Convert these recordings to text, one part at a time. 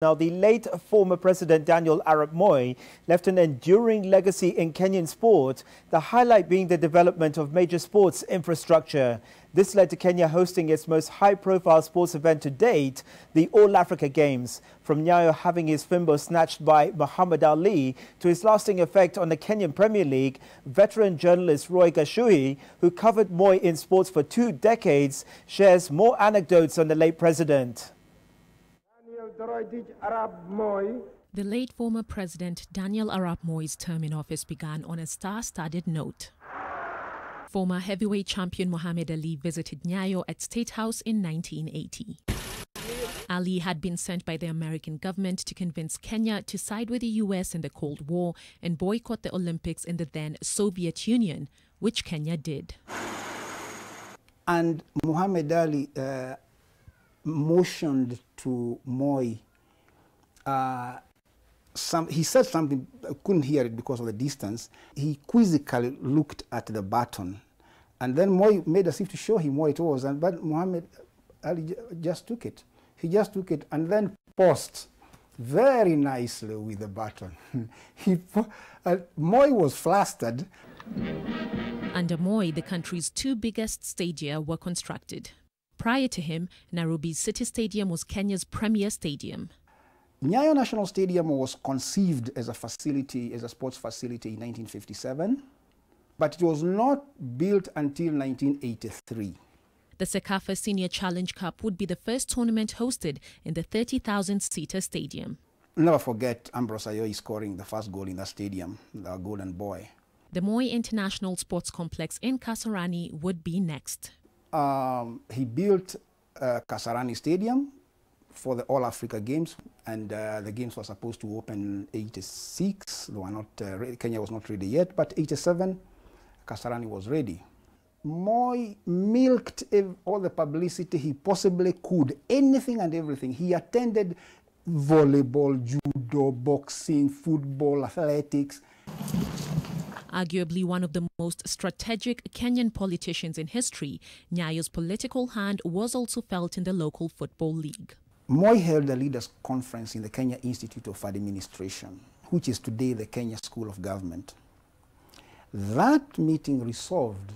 Now, the late former President Daniel Arap Moi left an enduring legacy in Kenyan sport, the highlight being the development of major sports infrastructure. This led to Kenya hosting its most high-profile sports event to date, the All Africa Games. From Nyayo having his fimbo snatched by Muhammad Ali to his lasting effect on the Kenyan Premier League, veteran journalist Roy Gachuhi, who covered Moi in sports for two decades, shares more anecdotes on the late president. The late former president Daniel Arap Moi's term in office began on a star-studded note. Former heavyweight champion Muhammad Ali visited Nyayo at State House in 1980. Ali had been sent by the American government to convince Kenya to side with the US in the Cold War and boycott the Olympics in the then Soviet Union, which Kenya did. And Muhammad Ali uh, motioned to Moi. Uh, some, he said something, I couldn't hear it because of the distance. He quizzically looked at the button. And then Moi made as if to show him what it was. And, but Muhammad Ali just took it. He just took it and then paused very nicely with the button. he, uh, Moi was flustered. Under Moi, the country's two biggest stadia were constructed. Prior to him, Nairobi's City Stadium was Kenya's premier stadium. Nyayo National Stadium was conceived as a facility, as a sports facility in 1957, but it was not built until 1983. The CECAFA Senior Challenge Cup would be the first tournament hosted in the 30,000-seater stadium. Never forget Ambrose Ayoyi scoring the first goal in that stadium, the golden boy. The Moi International Sports Complex in Kasarani would be next um, he built uh, Kasarani Stadium for the All Africa Games, and uh, the games were supposed to open 86. They were not, uh, Kenya was not ready yet, but 87, Kasarani was ready. Moi milked all the publicity he possibly could, anything and everything. He attended volleyball, judo, boxing, football, athletics arguably one of the most strategic Kenyan politicians in history, Nyayo's political hand was also felt in the local football league. Moi held a leaders' conference in the Kenya Institute of Administration, which is today the Kenya School of Government. That meeting resolved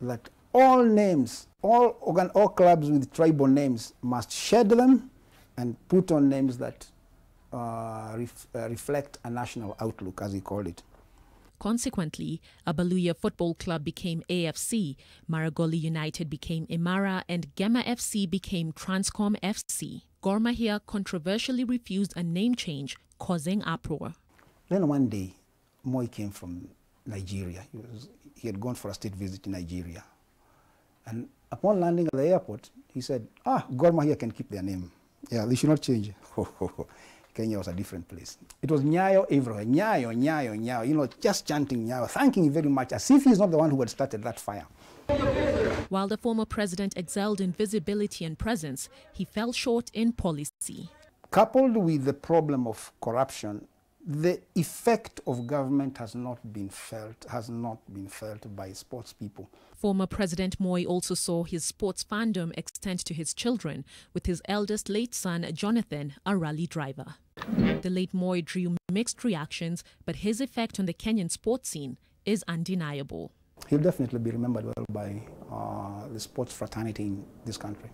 that all names, all, organ, all clubs with tribal names must shed them and put on names that uh, ref, uh, reflect a national outlook, as he called it. Consequently, Abaluhya Football Club became AFC, Maragoli United became Imara, and Gema FC became Transcom FC. Gor Mahia controversially refused a name change, causing uproar. Then one day, Moi came from Nigeria. He, was, he had gone for a state visit in Nigeria. And upon landing at the airport, he said, ah, Gor Mahia can keep their name. Yeah, they should not change. Kenya was a different place. It was Nyayo everywhere. Nyayo, Nyayo, Nyayo. You know, just chanting Nyayo, thanking him very much, as if he's not the one who had started that fire. While the former president excelled in visibility and presence, he fell short in policy. Coupled with the problem of corruption, the effect of government has not been felt, has not been felt by sports people. Former President Moi also saw his sports fandom extend to his children, with his eldest late son, Jonathan, a rally driver. The late Moi drew mixed reactions, but his effect on the Kenyan sports scene is undeniable. He'll definitely be remembered well by uh, the sports fraternity in this country.